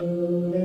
Amen.